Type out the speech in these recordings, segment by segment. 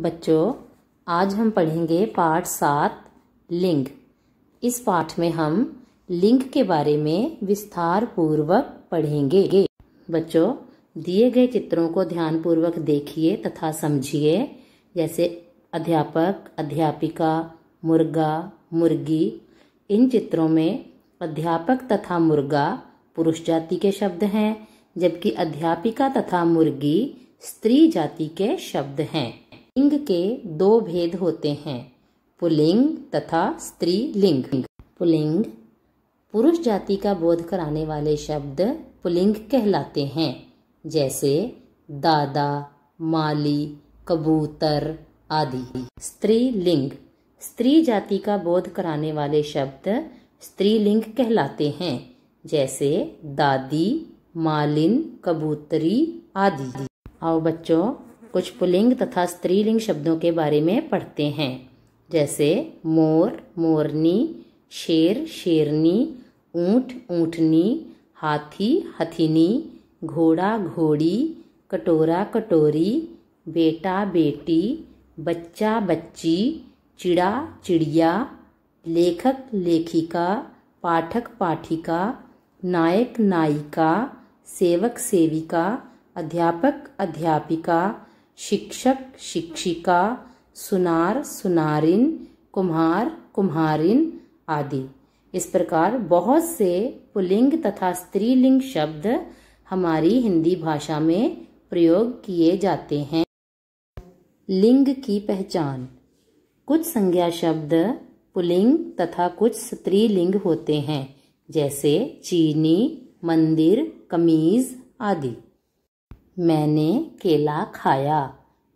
बच्चों, आज हम पढ़ेंगे पाठ सात, लिंग। इस पाठ में हम लिंग के बारे में विस्तार पूर्वक पढ़ेंगे। बच्चों, दिए गए चित्रों को ध्यान पूर्वक देखिए तथा समझिए, जैसे अध्यापक, अध्यापिका, मुर्गा, मुर्गी। इन चित्रों में अध्यापक तथा मुर्गा पुरुष जाति के शब्द हैं, जबकि अध्यापिका तथा मुर्गी स्त्री जाति के शब्द हैं। लिंग के दो भेद होते हैं, पुलिंग तथा स्त्रीलिंग। पुलिंग, पुरुष जाति का बोध कराने वाले शब्द पुलिंग कहलाते हैं, जैसे दादा, माली, कबूतर आदि। स्त्रीलिंग, स्त्री जाति का बोध कराने वाले शब्द स्त्रीलिंग कहलाते हैं, जैसे दादी, मालिन, कबूतरी आदि। आओ बच्चों कुछ पुलिंग तथा स्त्रीलिंग शब्दों के बारे में पढ़ते हैं। जैसे, मोर, मोरनी, शेर, शेरनी, ऊँट, ऊंटनी, हाथी, हथिनी, घोड़ा, घोड़ी, कटोरा, कटोरी, बेटा, बेटी, बच्चा, बच्ची, चिड़ा, चिड़िया, लेखक, लेखिका, पाठक, पाठिका, नायक, नायिका, सेवक, सेविका, अध्यापक, अध्यापिका शिक्षक, शिक्षिका, सुनार, सुनारिन, कुम्हार, कुम्हारिन आदि। इस प्रकार बहुत से पुलिंग तथा स्त्रीलिंग शब्द हमारी हिंदी भाषा में प्रयोग किए जाते हैं। लिंग की पहचान। कुछ संज्ञा शब्द पुलिंग तथा कुछ स्त्रीलिंग होते हैं, जैसे चीनी, मंदिर, कमीज आदि। मैंने केला खाया,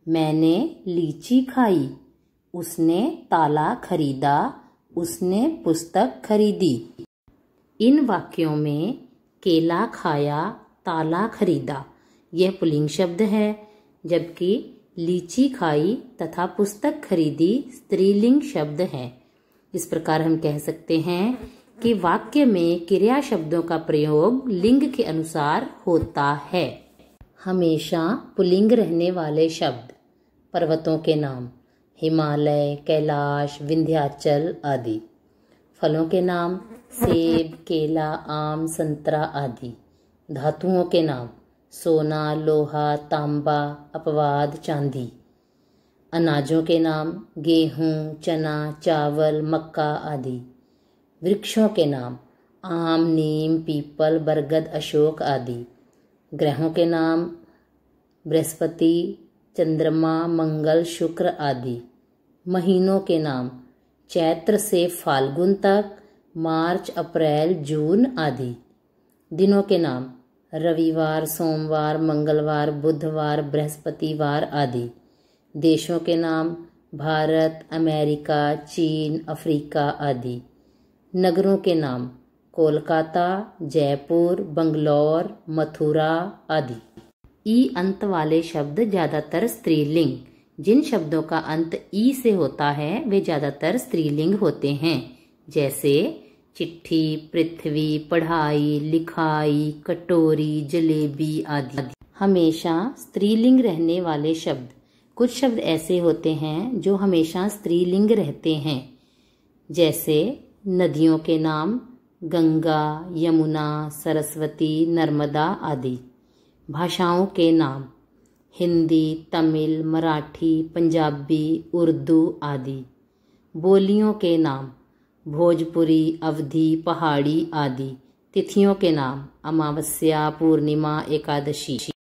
मैंने लीची खाई, उसने ताला खरीदा, उसने पुस्तक खरीदी। इन वाक्यों में केला खाया, ताला खरीदा, यह पुलिंग शब्द है, जबकि लीची खाई तथा पुस्तक खरीदी स्त्रीलिंग शब्द है। इस प्रकार हम कह सकते हैं कि वाक्य में क्रिया शब्दों का प्रयोग लिंग के अनुसार होता है। हमेशा पुलिंग रहने वाले शब्द, पर्वतों के नाम, हिमालय, कैलाश, विंध्याचल आदि। फलों के नाम, सेब, केला, आम, संतरा आदि। धातुओं के नाम, सोना, लोहा, तांबा, अपवाद, चांदी। अनाजों के नाम, गेहूँ, चना, चावल, मक्का आदि। वृक्षों के नाम, आम, नीम, पीपल, बरगद, अशोक आदि। ग्रहों के नाम, बृहस्पति, चंद्रमा, मंगल, शुक्र आदि। महीनों के नाम, चैत्र से फाल्गुन तक, मार्च, अप्रैल, जून आदि। दिनों के नाम, रविवार, सोमवार, मंगलवार, बुधवार, बृहस्पतिवार आदि। देशों के नाम, भारत, अमेरिका, चीन, अफ्रीका आदि। नगरों के नाम कोलकाता, जयपुर, बंगलौर, मथुरा आदि। ई अंत वाले शब्द ज़्यादातर स्त्रीलिंग। जिन शब्दों का अंत ई से होता है, वे ज़्यादातर स्त्रीलिंग होते हैं। जैसे, चिट्ठी, पृथ्वी, पढ़ाई, लिखाई, कटोरी, जलेबी आदि। हमेशा स्त्रीलिंग रहने वाले शब्द। कुछ शब्द ऐसे होते हैं, जो हमेशा स्त्रीलिंग रहते हैं। जैसे, नदियों के नाम गंगा, यमुना, सरस्वती, नर्मदा आदि। भाषाओं के नाम, हिंदी, तमिल, मराठी, पंजाबी, उर्दू आदि। बोलियों के नाम, भोजपुरी, अवधि, पहाड़ी आदि। तिथियों के नाम, अमावस्या, पूर्णिमा, एकादशी।